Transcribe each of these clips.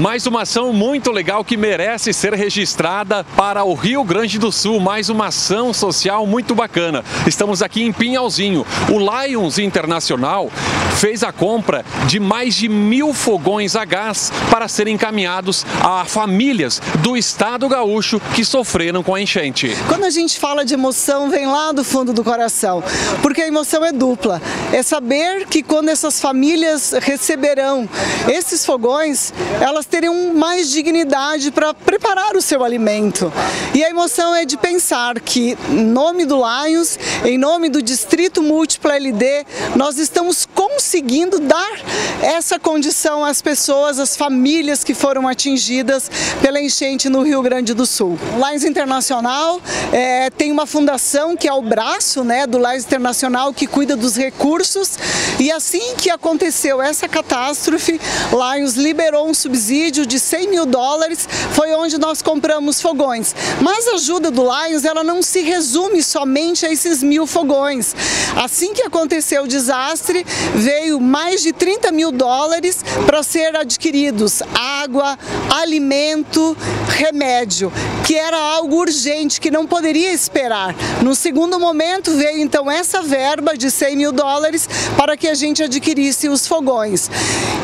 Mais uma ação muito legal que merece ser registrada para o Rio Grande do Sul. Mais uma ação social muito bacana. Estamos aqui em Pinhalzinho. O Lions Internacional fez a compra de mais de mil fogões a gás para serem encaminhados a famílias do estado gaúcho que sofreram com a enchente. Quando a gente fala de emoção, vem lá do fundo do coração, porque a emoção é dupla. É saber que quando essas famílias receberão esses fogões, elas teriam mais dignidade para preparar o seu alimento. E a emoção é de pensar que, em nome do Lions, em nome do Distrito Múltiplo LD, nós estamos conseguindo dar essa condição às pessoas, às famílias que foram atingidas pela enchente no Rio Grande do Sul. O Lions Internacional é, tem uma fundação que é o braço né, do Lions Internacional que cuida dos recursos e assim que aconteceu essa catástrofe, Lions liberou um subsídio de 100 mil dólares, foi onde nós compramos fogões. Mas a ajuda do Lions ela não se resume somente a esses mil fogões. Assim que aconteceu o desastre, veio mais de 30 mil dólares para ser adquiridos água, alimento, remédio, que era algo urgente, que não poderia esperar. No segundo momento veio então essa verba de 100 mil dólares para que a gente adquirisse os fogões.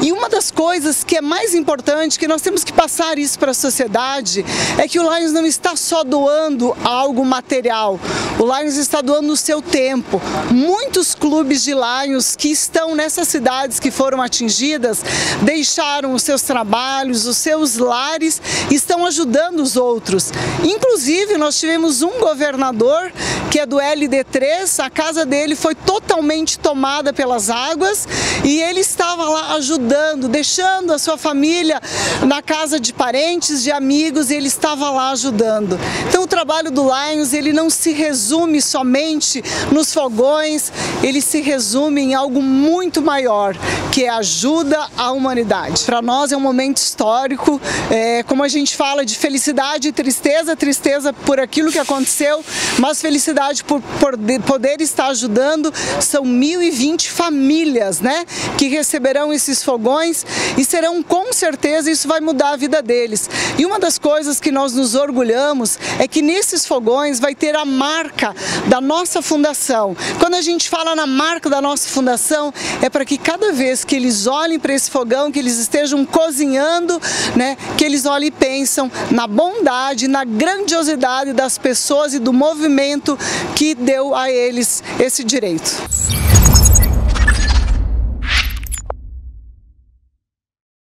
E uma das coisas que é mais importante, que nós temos que passar isso para a sociedade, é que o Lions não está só doando algo material, o Lions está doando o seu tempo. Muitos clubes de Lions que estão nessas cidades que foram atingidas deixaram os seus trabalhos, os seus lares, estão ajudando os outros. Inclusive, nós tivemos um governador que é do LD3, a casa dele foi totalmente tomada pelas águas e ele estava lá ajudando, deixando a sua família na casa de parentes, de amigos, e ele estava lá ajudando. Então o trabalho do Lions, ele não se resume somente nos fogões, ele se resume em algo muito maior, que é ajuda à humanidade. Para nós é um momento histórico, é, como a gente fala de felicidade e tristeza, tristeza por aquilo que aconteceu, mas felicidade por, por poder estar ajudando, são 1.020 famílias, né, que receberão esses fogões e serão com certeza isso vai mudar a vida deles. E uma das coisas que nós nos orgulhamos é que nesses fogões vai ter a marca da nossa fundação. Quando a gente fala na marca da nossa fundação, é para que cada vez que eles olhem para esse fogão, que eles estejam cozinhando, né, que eles olhem e pensam na bondade, na grandiosidade das pessoas e do movimento que deu a eles esse direito.